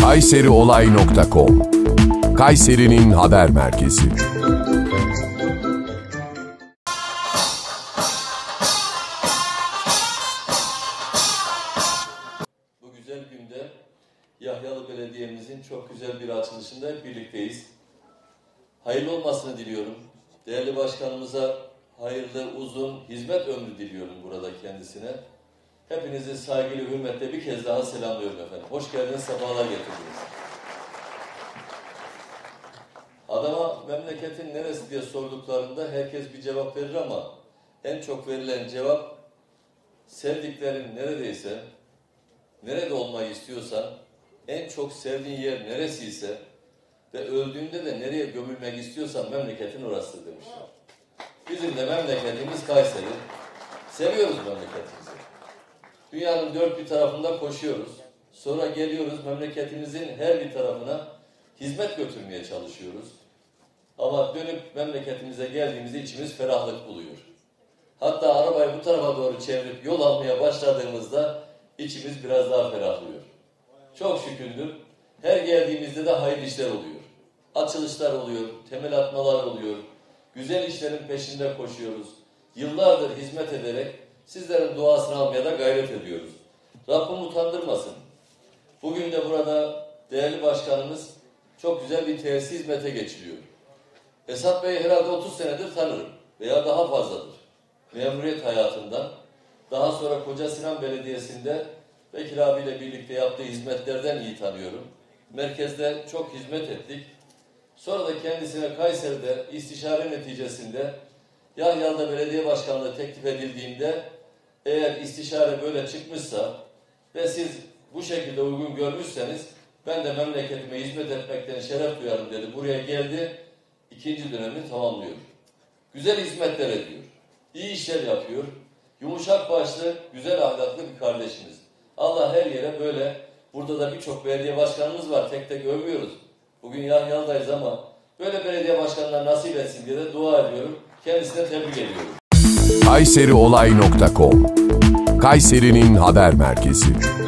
kayseriolay.com Kayseri'nin haber merkezi. Bu güzel günde Yahyalı Belediye'mizin çok güzel bir açılışında birlikteyiz. Hayırlı olmasını diliyorum. Değerli başkanımıza hayırlı, uzun hizmet ömrü diliyorum burada kendisine. Hepinizi saygıyla, hürmetle bir kez daha selamlıyorum efendim. Hoş geldiniz, sefalar getirdiniz. Adama memleketin neresi diye sorduklarında herkes bir cevap verir ama en çok verilen cevap sevdiklerin neredeyse nerede olmayı istiyorsan, en çok sevdiğin yer neresiyse ve öldüğünde de nereye gömülmek istiyorsan memleketin orası demişler. Bizim de memleketimiz Kayseri. Seviyoruz memleketimizi. Dünyanın dört bir tarafında koşuyoruz. Sonra geliyoruz memleketimizin her bir tarafına hizmet götürmeye çalışıyoruz. Ama dönüp memleketimize geldiğimizde içimiz ferahlık buluyor. Hatta arabayı bu tarafa doğru çevirip yol almaya başladığımızda içimiz biraz daha ferahlıyor. Çok şükürdür. Her geldiğimizde de hayırlı işler oluyor. Açılışlar oluyor, temel atmalar oluyor. Güzel işlerin peşinde koşuyoruz. Yıllardır hizmet ederek sizlerin duasını almaya da gayret ediyoruz. Rabbim utandırmasın. Bugün de burada değerli başkanımız çok güzel bir tesis hizmete geçiriyor. Esat Bey herhalde 30 senedir tanırım veya daha fazladır. Memuriyet hayatından, daha sonra Koca Sinan Belediyesi'nde Bekir abiyle birlikte yaptığı hizmetlerden iyi tanıyorum. Merkezde çok hizmet ettik. Sonra da kendisine Kayseri'de istişare neticesinde Yahyalı'da belediye başkanlığı teklif edildiğinde eğer istişare böyle çıkmışsa ve siz bu şekilde uygun görmüşseniz ben de memleketime hizmet etmekten şeref duyarım dedi. Buraya geldi. ikinci dönemini tamamlıyor. Güzel hizmetler ediyor. İyi işler yapıyor. Yumuşak başlı, güzel ahlaklı bir kardeşimiz. Allah her yere böyle, burada da birçok belediye başkanımız var, tek tek övüyoruz. Bugün Yahyalı'dayız ama böyle belediye başkanına nasip etsin diye de dua ediyorum. Kendisine tebrik ediyorum. kayseriolay.com Kayseri'nin haber merkezi.